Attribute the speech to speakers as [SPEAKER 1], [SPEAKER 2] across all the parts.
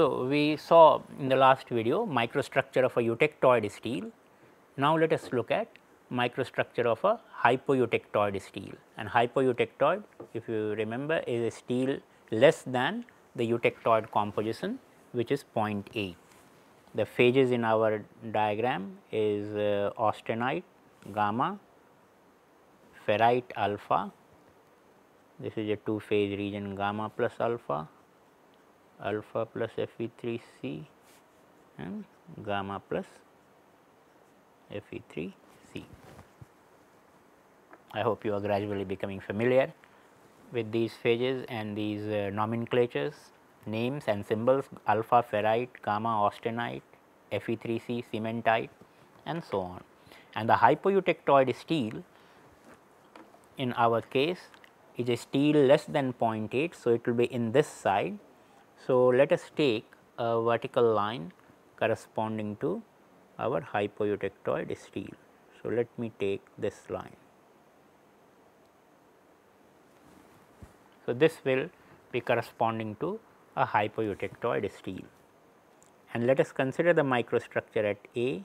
[SPEAKER 1] So, we saw in the last video microstructure of a eutectoid steel. Now, let us look at microstructure of a hypoeutectoid steel and hypoeutectoid if you remember is a steel less than the eutectoid composition which is 0.8. The phases in our diagram is uh, austenite, gamma, ferrite alpha, this is a two phase region gamma plus alpha, alpha plus Fe3C and gamma plus Fe3C. I hope you are gradually becoming familiar with these phases and these uh, nomenclatures, names and symbols alpha ferrite, gamma austenite, Fe3C cementite and so on. And the hypoeutectoid steel in our case is a steel less than 0.8. So, it will be in this side. So, let us take a vertical line corresponding to our hypoeutectoid steel. So, let me take this line. So, this will be corresponding to a hypoeutectoid steel and let us consider the microstructure at A,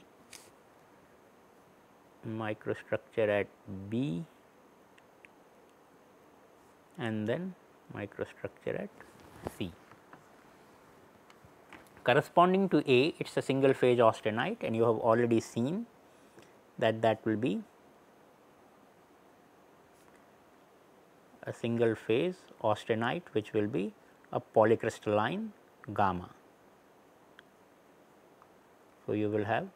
[SPEAKER 1] microstructure at B and then microstructure at C. Corresponding to A it is a single phase austenite and you have already seen that that will be a single phase austenite which will be a polycrystalline gamma. So, you will have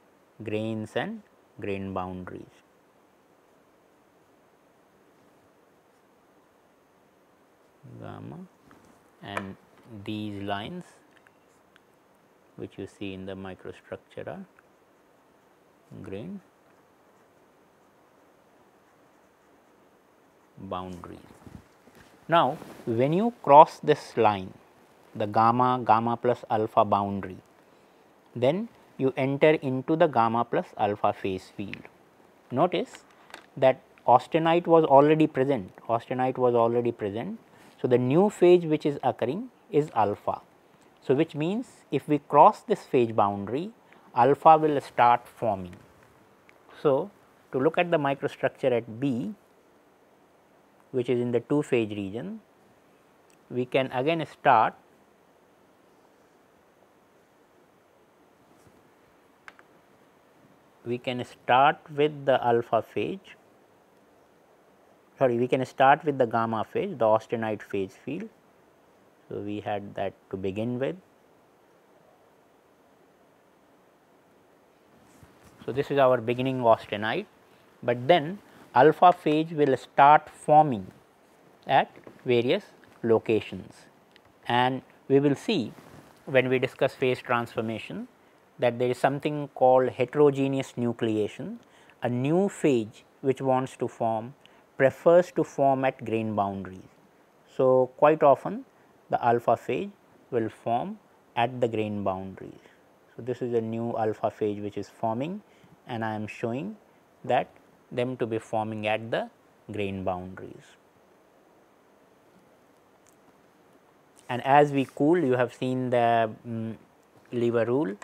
[SPEAKER 1] grains and grain boundaries. gamma and these lines which you see in the microstructure are grain boundaries. Now, when you cross this line the gamma gamma plus alpha boundary then you enter into the gamma plus alpha phase field. Notice that austenite was already present austenite was already present. So, the new phase which is occurring is alpha. So, which means if we cross this phase boundary alpha will start forming. So, to look at the microstructure at B which is in the two phase region, we can again start we can start with the alpha phase sorry we can start with the gamma phase the austenite phase field. So, we had that to begin with. So, this is our beginning austenite, but then alpha phase will start forming at various locations and we will see when we discuss phase transformation that there is something called heterogeneous nucleation. A new phase which wants to form prefers to form at grain boundaries. So, quite often the alpha phase will form at the grain boundaries. So, this is a new alpha phase which is forming and I am showing that them to be forming at the grain boundaries. And as we cool you have seen the um, lever rule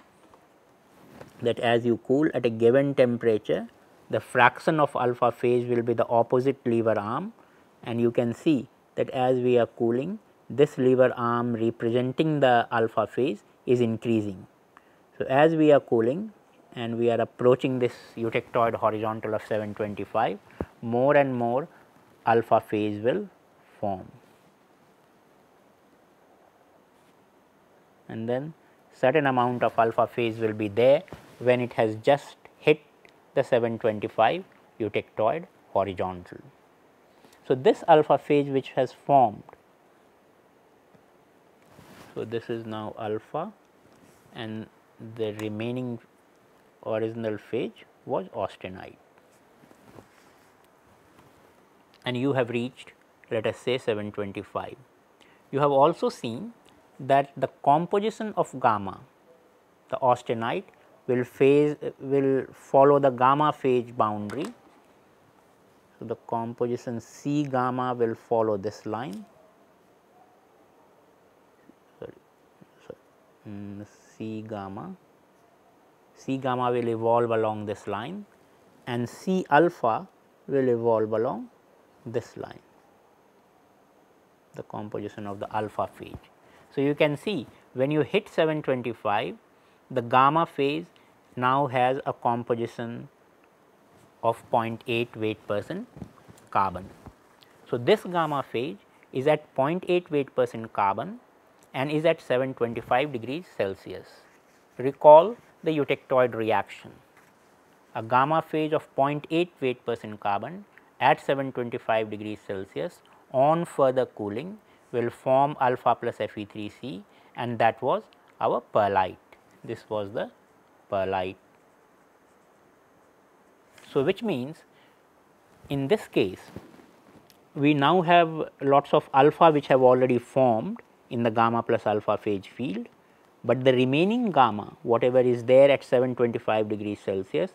[SPEAKER 1] that as you cool at a given temperature the fraction of alpha phase will be the opposite lever arm and you can see that as we are cooling this lever arm representing the alpha phase is increasing. So, as we are cooling and we are approaching this eutectoid horizontal of 725, more and more alpha phase will form. And then certain amount of alpha phase will be there when it has just hit the 725 eutectoid horizontal. So, this alpha phase which has formed, so this is now alpha and the remaining original phase was austenite and you have reached let us say 725. You have also seen that the composition of gamma the austenite will phase will follow the gamma phase boundary. So, the composition C gamma will follow this line sorry, sorry um, C gamma, C gamma will evolve along this line and C alpha will evolve along this line, the composition of the alpha phase. So, you can see when you hit 725, the gamma phase now has a composition of 0.8 weight percent carbon. So, this gamma phase is at 0.8 weight percent carbon and is at 725 degrees Celsius. Recall the eutectoid reaction. A gamma phase of 0.8 weight percent carbon at 725 degrees Celsius on further cooling will form alpha plus Fe3C and that was our pearlite. This was the pearlite. So, which means in this case we now have lots of alpha which have already formed in the gamma plus alpha phase field, but the remaining gamma whatever is there at 725 degrees Celsius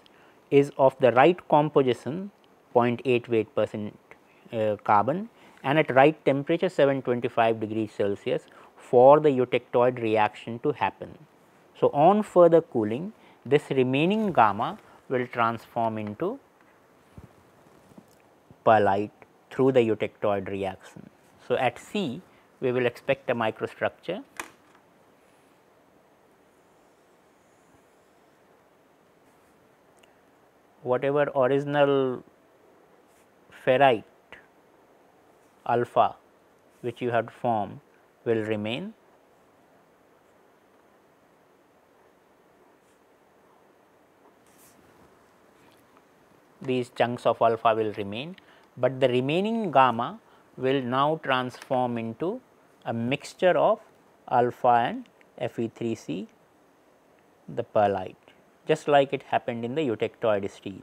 [SPEAKER 1] is of the right composition 0.8 weight percent uh, carbon and at right temperature 725 degrees Celsius for the eutectoid reaction to happen. So, on further cooling this remaining gamma will transform into pearlite through the eutectoid reaction. So, at C we will expect a microstructure. Whatever original ferrite alpha which you had formed will remain. These chunks of alpha will remain, but the remaining gamma will now transform into a mixture of alpha and Fe3C the pearlite just like it happened in the eutectoid steel.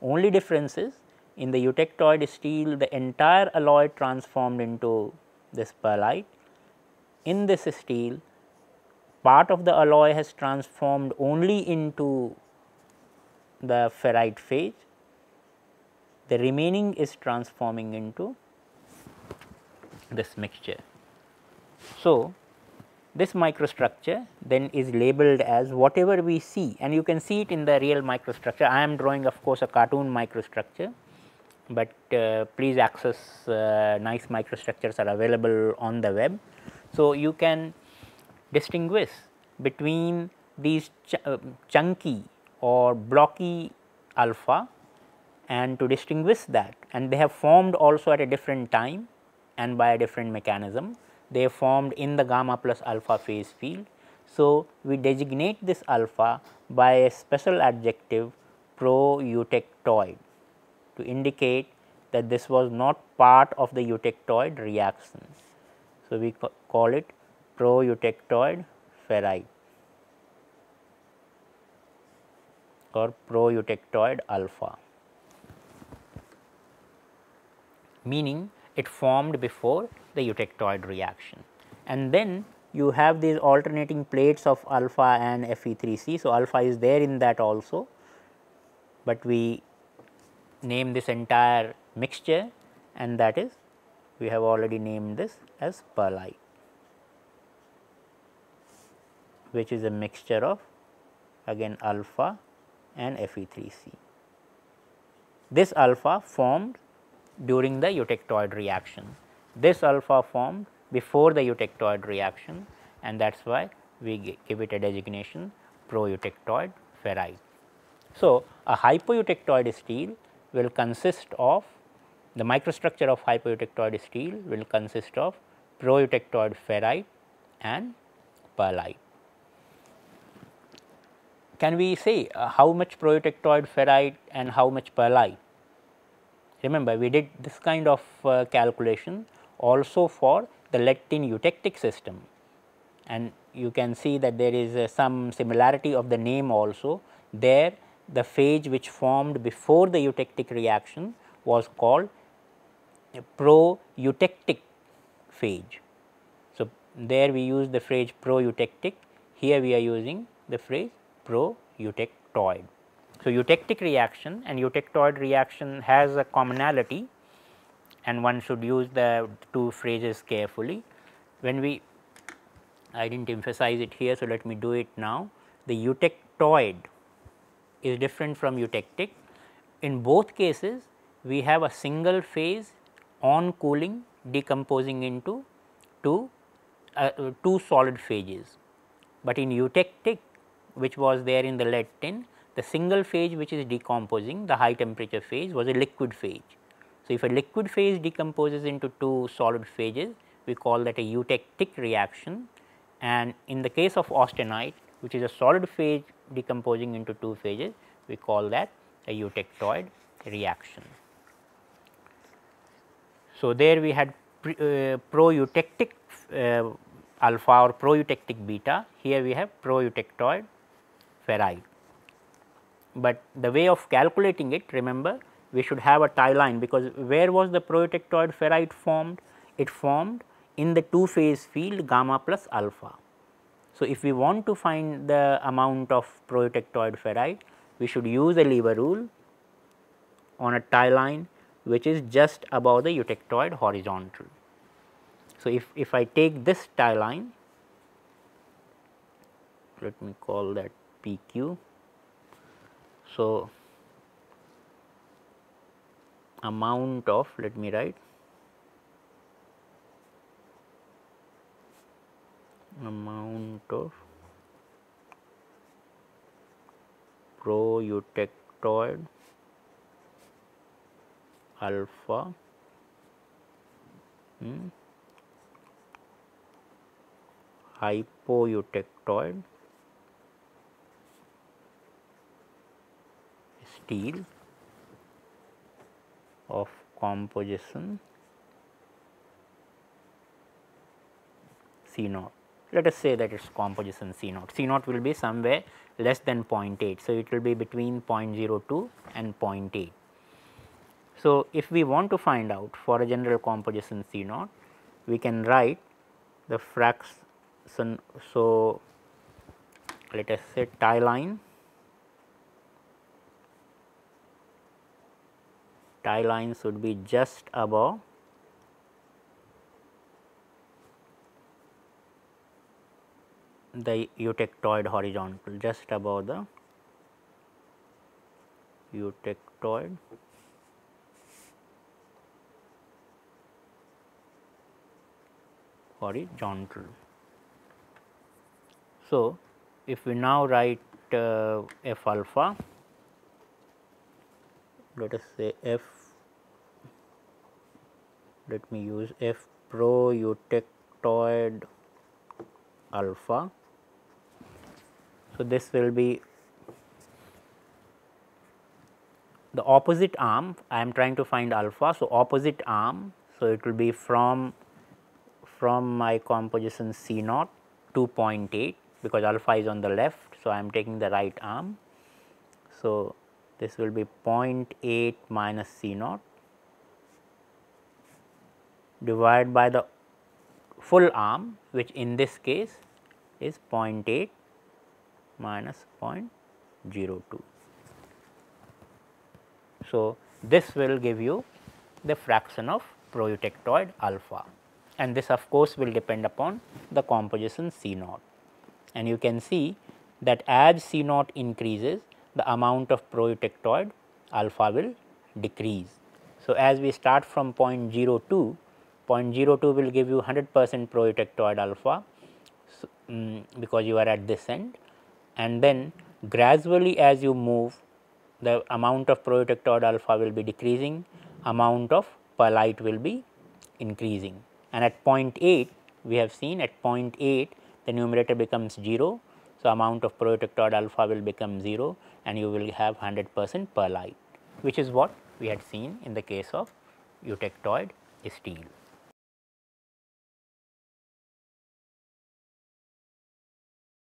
[SPEAKER 1] Only difference is in the eutectoid steel the entire alloy transformed into this perlite. In this steel part of the alloy has transformed only into the ferrite phase, the remaining is transforming into this mixture. So, this microstructure then is labeled as whatever we see and you can see it in the real microstructure. I am drawing of course, a cartoon microstructure, but uh, please access uh, nice microstructures are available on the web. So, you can distinguish between these ch uh, chunky or blocky alpha and to distinguish that and they have formed also at a different time and by a different mechanism. They formed in the gamma plus alpha phase field. So, we designate this alpha by a special adjective pro-eutectoid to indicate that this was not part of the eutectoid reaction. So, we call it pro-eutectoid ferrite or pro-eutectoid alpha, meaning it formed before the eutectoid reaction. And then you have these alternating plates of alpha and Fe3C. So, alpha is there in that also, but we name this entire mixture and that is we have already named this as pearlite, which is a mixture of again alpha and Fe3C. This alpha formed during the eutectoid reaction. This alpha formed before the eutectoid reaction and that is why we give it a designation pro-eutectoid ferrite. So, a hypoeutectoid steel will consist of the microstructure of hypoeutectoid steel will consist of pro-eutectoid ferrite and pearlite. Can we say uh, how much pro-eutectoid ferrite and how much pearlite? Remember we did this kind of uh, calculation also for the lead tin eutectic system and you can see that there is uh, some similarity of the name also. There the phase which formed before the eutectic reaction was called pro-eutectic phase. So, there we use the phrase pro-eutectic, here we are using the phrase pro-eutectoid. So, eutectic reaction and eutectoid reaction has a commonality and one should use the two phrases carefully. When we I did not emphasize it here. So, let me do it now. The eutectoid is different from eutectic. In both cases, we have a single phase on cooling decomposing into two, uh, two solid phases. But in eutectic which was there in the lead tin, the single phase which is decomposing the high temperature phase was a liquid phase. So, if a liquid phase decomposes into two solid phases, we call that a eutectic reaction and in the case of austenite which is a solid phase decomposing into two phases, we call that a eutectoid reaction. So, there we had uh, pro-eutectic uh, alpha or pro-eutectic beta, here we have pro-eutectoid ferrite. But the way of calculating it remember we should have a tie line because where was the pro-eutectoid ferrite formed? It formed in the two phase field gamma plus alpha. So, if we want to find the amount of pro-eutectoid ferrite, we should use a lever rule on a tie line which is just above the eutectoid horizontal. So, if, if I take this tie line, let me call that PQ. So, amount of let me write amount of pro-eutectoid alpha hmm, hypoeutectoid steel of composition C naught. Let us say that it is composition C naught. C naught will be somewhere less than 0.8. So, it will be between 0.02 and 0.8. So, if we want to find out for a general composition C naught, we can write the fraction. So, let us say tie line tie line should be just above the eutectoid horizontal just above the eutectoid horizontal. So, if we now write uh, f alpha let us say f let me use f pro eutectoid alpha. So, this will be the opposite arm I am trying to find alpha. So, opposite arm. So, it will be from from my composition C naught 2.8 because alpha is on the left. So, I am taking the right arm. So, this will be 0.8 minus C naught divided by the full arm which in this case is 0.8 minus 0.02. So, this will give you the fraction of pro-eutectoid alpha and this of course will depend upon the composition C naught and you can see that as C naught increases the amount of pro-eutectoid alpha will decrease. So, as we start from 0.02 0.02 will give you 100 percent pro-eutectoid alpha so, um, because you are at this end and then gradually as you move the amount of pro-eutectoid alpha will be decreasing, amount of pearlite will be increasing and at 0.8 we have seen at 0.8 the numerator becomes 0. So, amount of pro-eutectoid alpha will become 0 and you will have 100 percent pearlite which is what we had seen in the case of eutectoid steel.